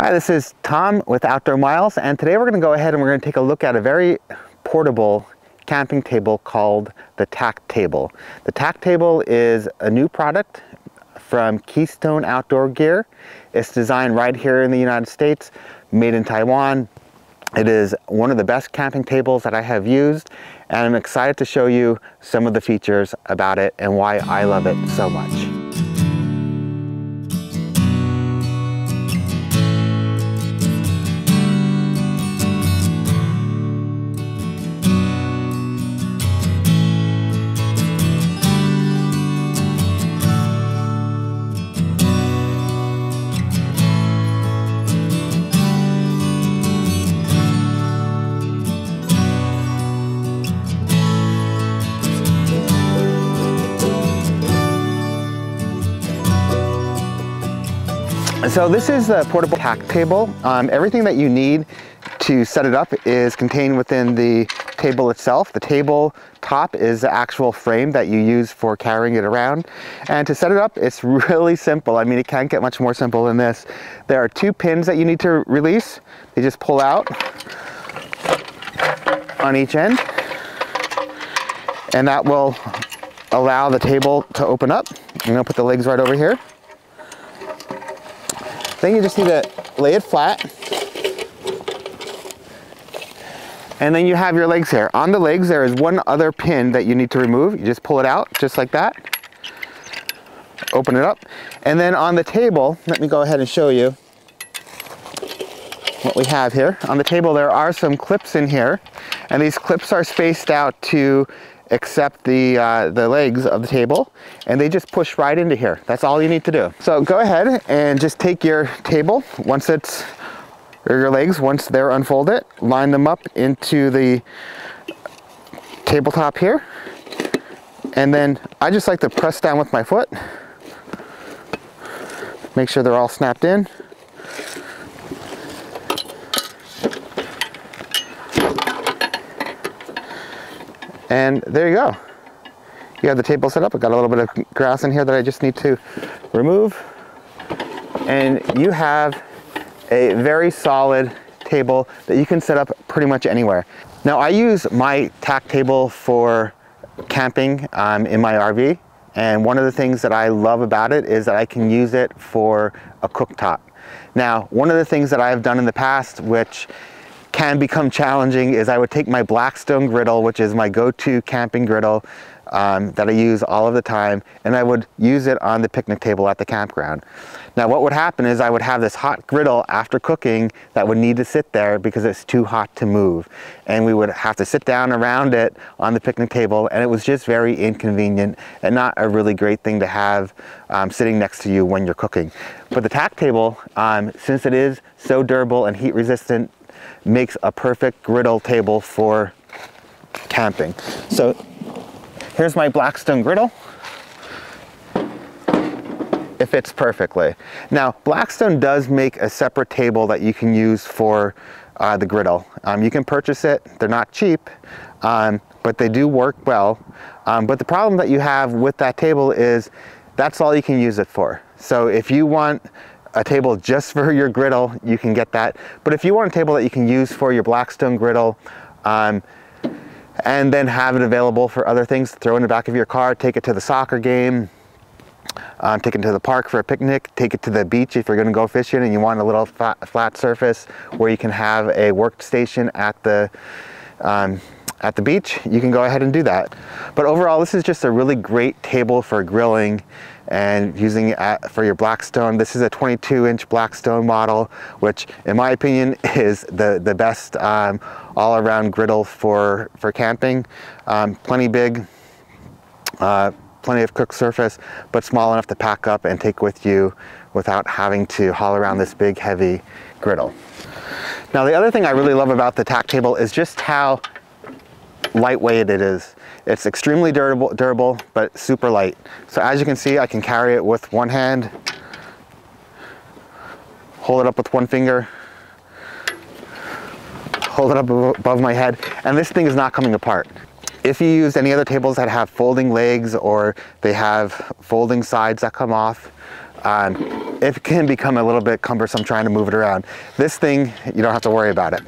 Hi, this is Tom with Outdoor Miles, and today we're going to go ahead and we're going to take a look at a very portable camping table called the TakTable. The TakTable is a new product from Keystone Outdoor Gear. It's designed right here in the United States, made in Taiwan. It is one of the best camping tables that I have used, and I'm excited to show you some of the features about it and why I love it so much. So this is the portable TakTable. Um, everything that you need to set it up is contained within the table itself. The table top is the actual frame that you use for carrying it around. And to set it up, it's really simple. I mean, it can't get much more simple than this. There are two pins that you need to release. They just pull out on each end. And that will allow the table to open up. I'm gonna put the legs right over here. Then you just need to lay it flat. And then you have your legs here. On the legs, there is one other pin that you need to remove. You just pull it out, just like that. Open it up. And then on the table, let me go ahead and show you what we have here. On the table, there are some clips in here. And these clips are spaced out to accept the, uh, the legs of the table and they just push right into here. That's all you need to do. So go ahead and just take your table once it's, or your legs, once they're unfolded, line them up into the tabletop here. And then I just like to press down with my foot. Make sure they're all snapped in. And there you go. You have the table set up. I've got a little bit of grass in here that I just need to remove. And you have a very solid table that you can set up pretty much anywhere. Now I use my TakTable for camping um, in my RV. And one of the things that I love about it is that I can use it for a cooktop. Now, one of the things that I've done in the past, which can become challenging is I would take my Blackstone griddle, which is my go-to camping griddle um, that I use all of the time, and I would use it on the picnic table at the campground. Now what would happen is I would have this hot griddle after cooking that would need to sit there because it's too hot to move. And we would have to sit down around it on the picnic table and it was just very inconvenient and not a really great thing to have um, sitting next to you when you're cooking. But the TakTable, um, since it is so durable and heat resistant, makes a perfect griddle table for camping. So here's my Blackstone griddle. It fits perfectly. Now, Blackstone does make a separate table that you can use for uh, the griddle. Um, you can purchase it, they're not cheap, um, but they do work well. Um, but the problem that you have with that table is that's all you can use it for. So if you want a table just for your griddle, you can get that. But if you want a table that you can use for your Blackstone griddle, um, and then have it available for other things, throw in the back of your car, take it to the soccer game, um, take it to the park for a picnic, take it to the beach if you're gonna go fishing and you want a little flat, flat surface where you can have a workstation at the um, at the beach, you can go ahead and do that. But overall, this is just a really great table for grilling and using it for your Blackstone. This is a 22 inch Blackstone model, which in my opinion is the, the best um, all around griddle for, for camping. Um, plenty big, uh, plenty of cook surface, but small enough to pack up and take with you without having to haul around this big heavy griddle. Now the other thing I really love about the TakTable is just how lightweight it is. It's extremely durable, durable, but super light. So as you can see, I can carry it with one hand, hold it up with one finger, hold it up above my head, and this thing is not coming apart. If you use any other tables that have folding legs or they have folding sides that come off, um, it can become a little bit cumbersome trying to move it around. This thing, you don't have to worry about it.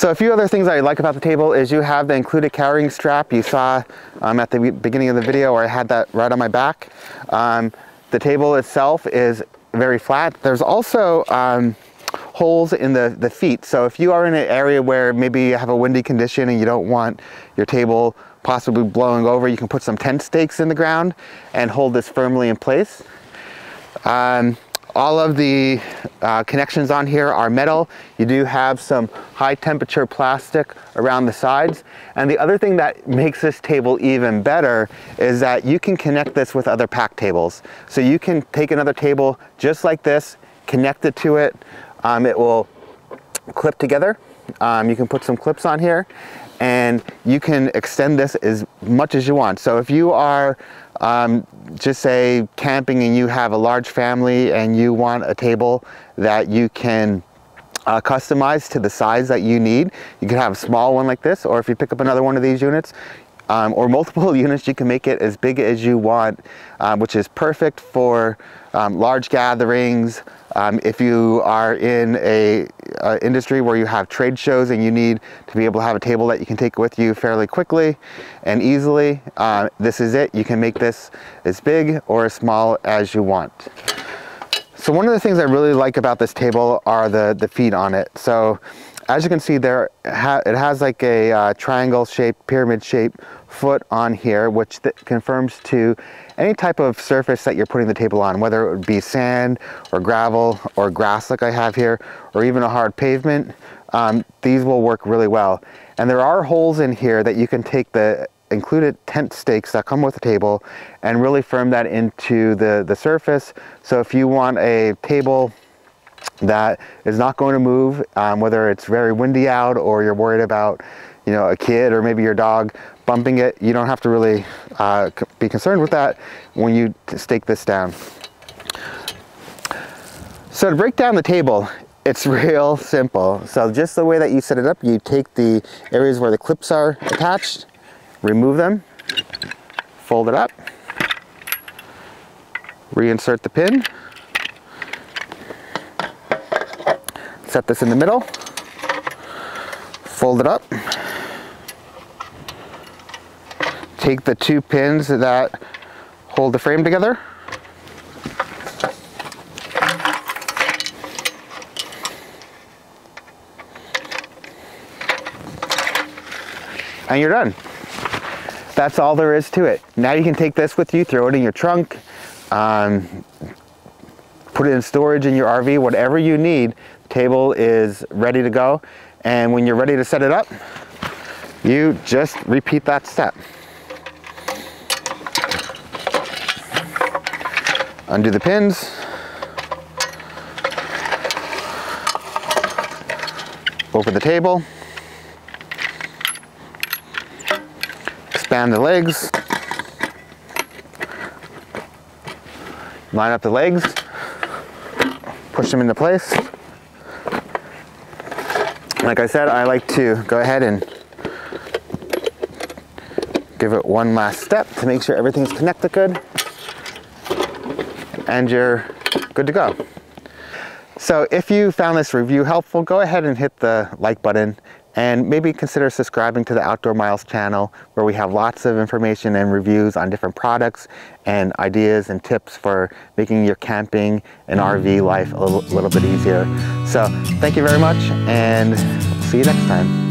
So a few other things I like about the table is you have the included carrying strap you saw um, at the beginning of the video where I had that right on my back. Um, the table itself is very flat. There's also um, holes in the, the feet. So if you are in an area where maybe you have a windy condition and you don't want your table possibly blowing over, you can put some tent stakes in the ground and hold this firmly in place. Um, all of the uh, connections on here are metal. You do have some high temperature plastic around the sides. And the other thing that makes this table even better is that you can connect this with other pack tables. So you can take another table just like this, connect it to it. Um, it will clip together. Um, you can put some clips on here and you can extend this as much as you want. So if you are um, just say camping and you have a large family and you want a table that you can uh, customize to the size that you need. You can have a small one like this, or if you pick up another one of these units, um, or multiple units, you can make it as big as you want, um, which is perfect for um, large gatherings. Um, if you are in a, a, industry where you have trade shows and you need to be able to have a table that you can take with you fairly quickly and easily, uh, this is it. You can make this as big or as small as you want. So one of the things I really like about this table are the, the feet on it. So as you can see there, it has like a uh, triangle shaped, pyramid shaped foot on here, which confirms to any type of surface that you're putting the table on, whether it would be sand or gravel or grass like I have here, or even a hard pavement, um, these will work really well. And there are holes in here that you can take the included tent stakes that come with the table and really firm that into the, the surface. So if you want a table that is not going to move, um, whether it's very windy out or you're worried about, you know, a kid or maybe your dog bumping it. You don't have to really uh, be concerned with that when you stake this down. So to break down the table, it's real simple. So just the way that you set it up, you take the areas where the clips are attached, remove them, fold it up, reinsert the pin, set this in the middle, fold it up, take the two pins that hold the frame together, and you're done. That's all there is to it. Now you can take this with you, throw it in your trunk, um, put it in storage in your RV, whatever you need, table is ready to go. And when you're ready to set it up, you just repeat that step. Undo the pins. Over the table. Expand the legs. Line up the legs. Push them into place. Like I said, I like to go ahead and give it one last step to make sure everything's connected good and you're good to go. So if you found this review helpful, go ahead and hit the like button and maybe consider subscribing to the Outdoor Miles channel where we have lots of information and reviews on different products and ideas and tips for making your camping and RV life a little, bit easier. So thank you very much and see you next time.